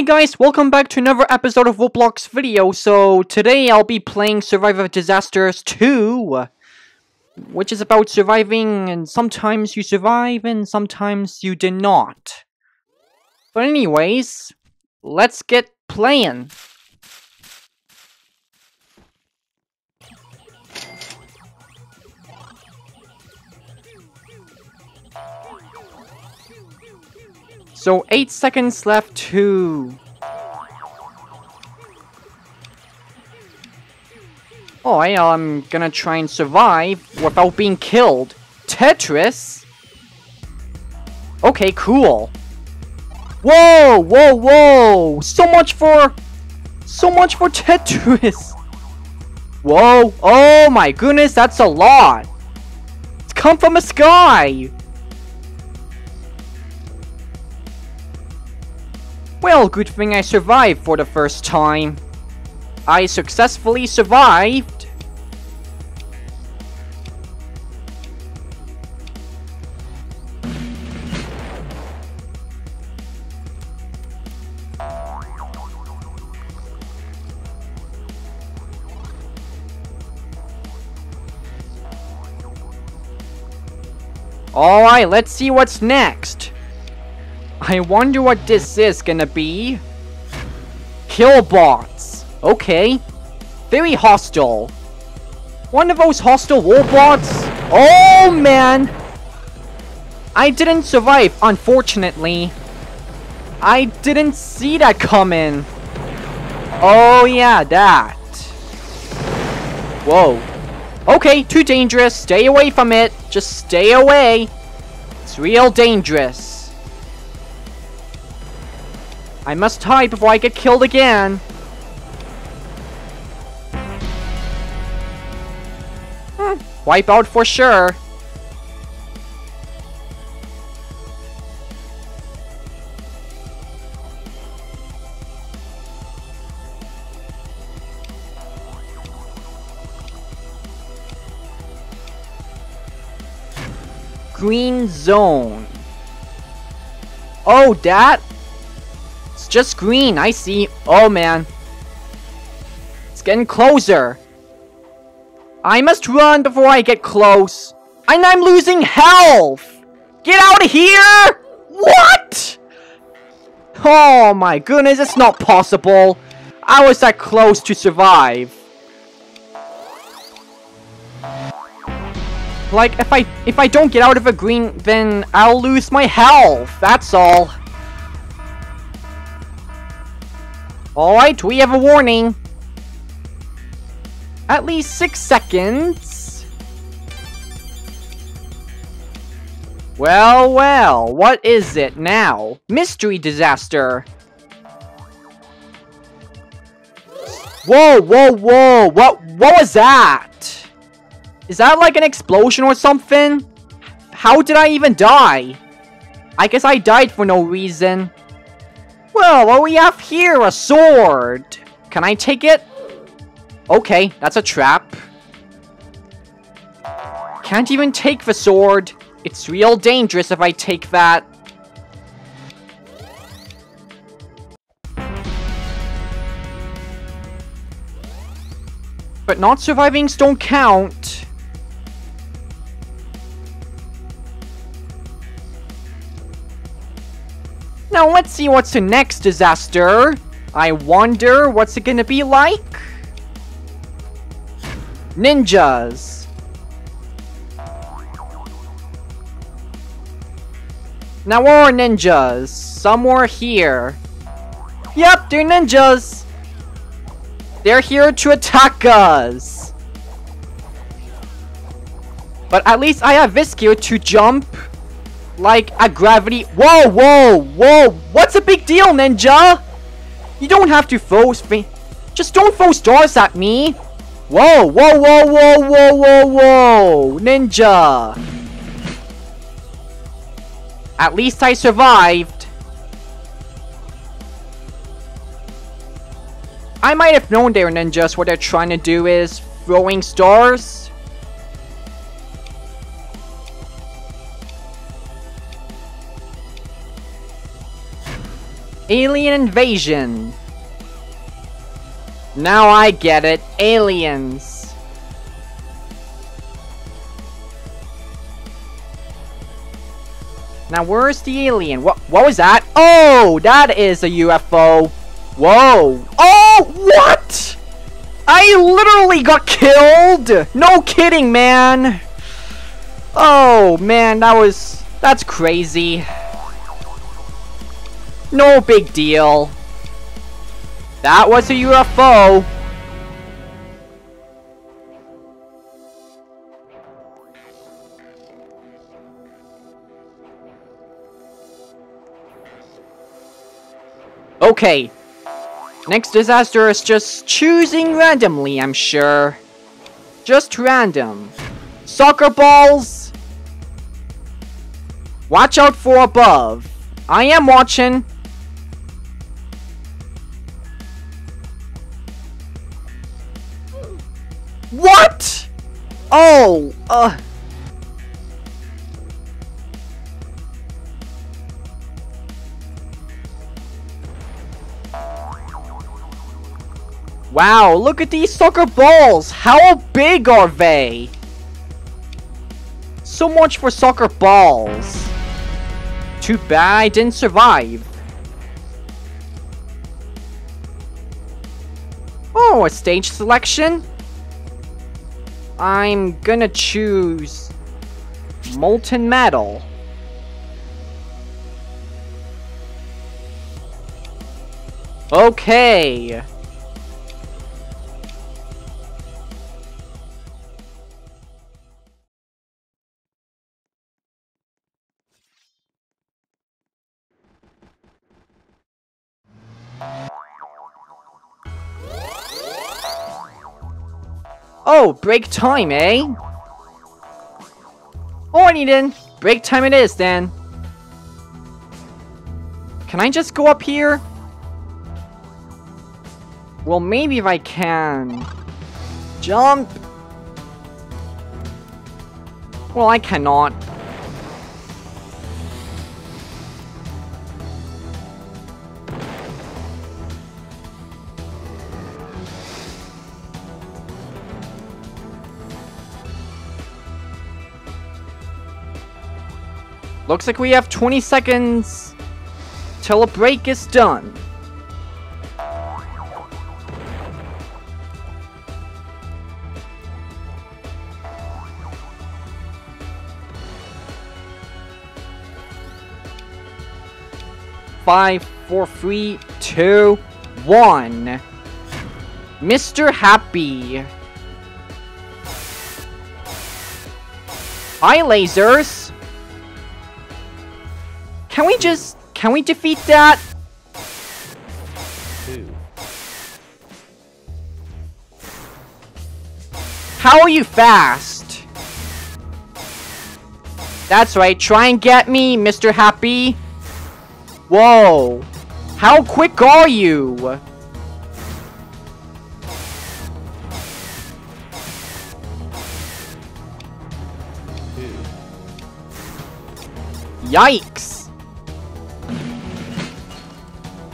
Hey guys, welcome back to another episode of Roblox video. So today I'll be playing Survive the Disasters 2, which is about surviving and sometimes you survive and sometimes you did not. But anyways, let's get playing. So 8 seconds left to... Oh, I, am gonna try and survive without being killed. Tetris? Okay, cool. Whoa, whoa, whoa! So much for... So much for Tetris! Whoa, oh my goodness, that's a lot! It's come from the sky! Well, good thing I survived for the first time. I successfully survived. Alright, let's see what's next. I wonder what this is gonna be. Killbots. Okay. Very hostile. One of those hostile warbots? Oh, man! I didn't survive, unfortunately. I didn't see that coming. Oh, yeah, that. Whoa. Okay, too dangerous. Stay away from it. Just stay away. It's real dangerous. I must hide before I get killed again. Hmm, wipe out for sure. Green zone. Oh, that just green, I see. Oh man. It's getting closer. I must run before I get close. And I'm losing health! Get out of here! What? Oh my goodness, it's not possible. I was that close to survive. Like, if I if I don't get out of a green, then I'll lose my health. That's all. Alright, we have a warning. At least six seconds. Well, well, what is it now? Mystery disaster. Whoa, whoa, whoa, what, what was that? Is that like an explosion or something? How did I even die? I guess I died for no reason. Well, what we have here? A sword. Can I take it? Okay, that's a trap. Can't even take the sword. It's real dangerous if I take that. But not survivings don't count. Now let's see what's the next disaster. I wonder what's it gonna be like? Ninjas. Now where are ninjas? Somewhere here. Yep, they're ninjas. They're here to attack us. But at least I have gear to jump like a gravity. Whoa, whoa, whoa. What's the big deal, Ninja? You don't have to throw... Just don't throw stars at me. Whoa, whoa, whoa, whoa, whoa, whoa, whoa. Ninja. At least I survived. I might have known they were ninjas. What they're trying to do is throwing stars. Alien invasion. Now I get it. Aliens. Now where's the alien? What what was that? Oh, that is a UFO. Whoa. Oh, what? I literally got killed. No kidding, man. Oh, man, that was that's crazy. No big deal. That was a UFO. Okay. Next disaster is just choosing randomly, I'm sure. Just random. Soccer balls! Watch out for above. I am watching. What? Oh, uh... Wow, look at these soccer balls! How big are they? So much for soccer balls. Too bad I didn't survive. Oh, a stage selection? I'm gonna choose Molten Metal. Okay. Oh, break time, eh? Alrighty then. Break time it is then. Can I just go up here? Well, maybe if I can... Jump! Well, I cannot. Looks like we have 20 seconds till a break is done. Five, four, three, two, one. Mr. Happy. Hi, lasers. Can we just... Can we defeat that? How are you fast? That's right, try and get me, Mr. Happy. Whoa. How quick are you? Yikes.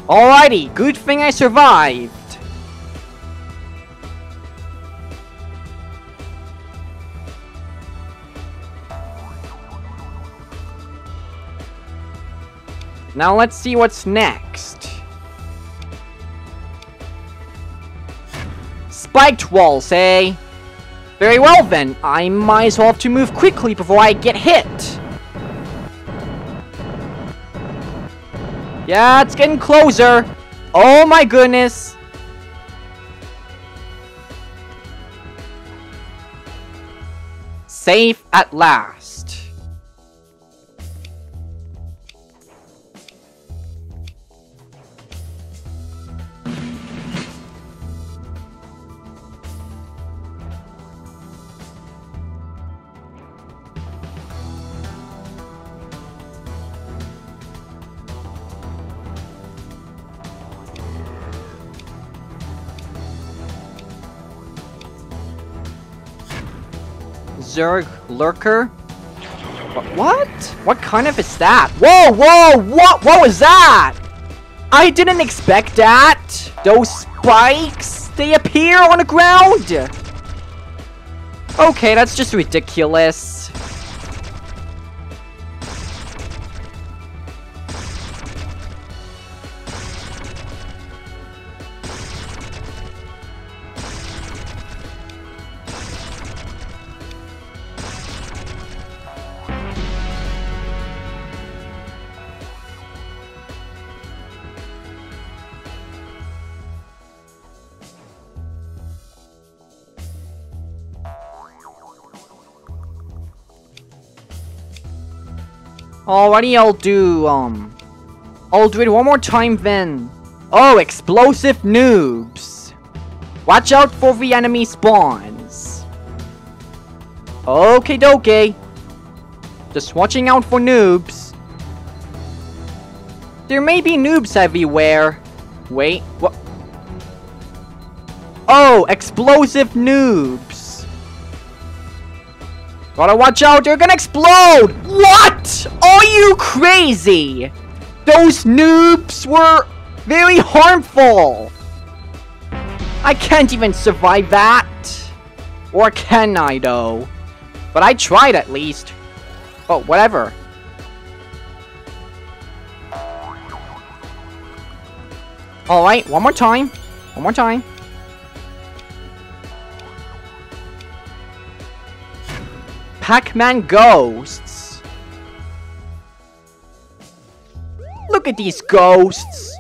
Alrighty, good thing I survived. Now let's see what's next. Spiked walls, eh? Very well then, I might as well have to move quickly before I get hit. Yeah, it's getting closer. Oh my goodness. Safe at last. Zerg Lurker? What? What kind of is that? Whoa, whoa, what, what was that? I didn't expect that! Those spikes, they appear on the ground! Okay, that's just ridiculous. Alrighty, I'll do, um... I'll do it one more time then. Oh, explosive noobs. Watch out for the enemy spawns. Okay, dokie. Just watching out for noobs. There may be noobs everywhere. Wait, what? Oh, explosive noobs. Gotta watch out, they're gonna explode! What? Are you crazy? Those noobs were very harmful! I can't even survive that! Or can I, though? But I tried at least. Oh, whatever. Alright, one more time. One more time. Pac-Man Ghosts. Look at these ghosts.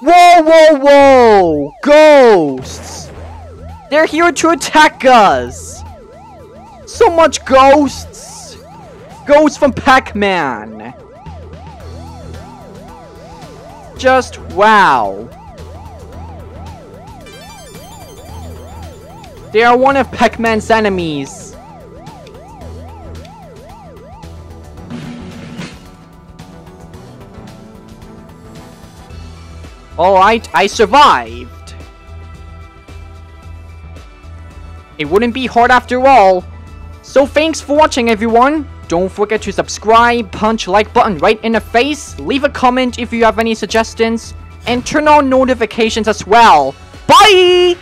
Whoa, whoa, whoa! Ghosts! They're here to attack us! So much ghosts! Ghosts from Pac-Man! Just wow! They are one of Pac-Man's enemies. Alright, I survived. It wouldn't be hard after all. So thanks for watching everyone. Don't forget to subscribe, punch like button right in the face, leave a comment if you have any suggestions, and turn on notifications as well. Bye!